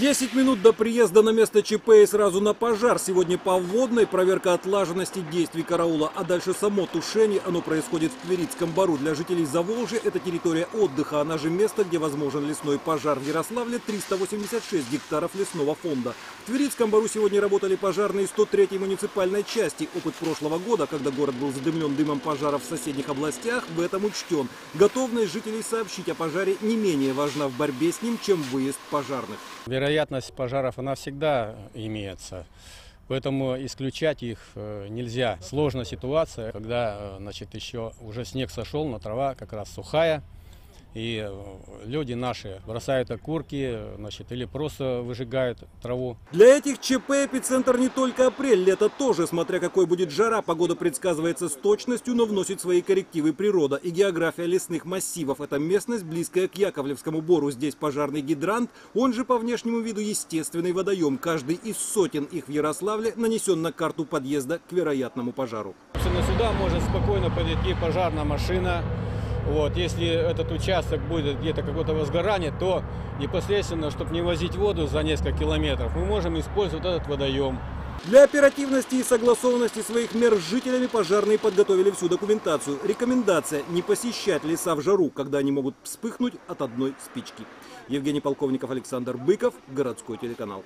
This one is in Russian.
10 минут до приезда на место ЧП и сразу на пожар. Сегодня по вводной проверка отлаженности действий караула, а дальше само тушение. Оно происходит в Тверицком бару. Для жителей Заволжья это территория отдыха. Она же место, где возможен лесной пожар. В Ярославле 386 гектаров лесного фонда. В Тверицком бару сегодня работали пожарные 103-й муниципальной части. Опыт прошлого года, когда город был задымлен дымом пожаров в соседних областях, в этом учтен. Готовность жителей сообщить о пожаре не менее важна в борьбе с ним, чем выезд пожарных. Вероятность пожаров, она всегда имеется. Поэтому исключать их э, нельзя. Сложная ситуация, когда э, значит, еще уже снег сошел, но трава как раз сухая. И э, люди наши бросают окурки значит, или просто выжигают траву. Для этих ЧП эпицентр не только апрель, лето тоже, смотря какой будет жара. Погода предсказывается с точностью, но вносит свои коррективы природа и география лесных массивов. Эта местность близкая к Яковлевскому бору. Здесь пожарный гидрант, он же по внешнему виду естественный водоем. Каждый из сотен их в Ярославле нанесен на карту подъезда к вероятному пожару. Сюда может спокойно подойти пожарная машина. Вот, если этот участок будет где-то какое-то возгорание, то непосредственно, чтобы не возить воду за несколько километров, мы можем использовать этот водоем. Для оперативности и согласованности своих мер с жителями пожарные подготовили всю документацию. Рекомендация – не посещать леса в жару, когда они могут вспыхнуть от одной спички. Евгений Полковников, Александр Быков, городской телеканал.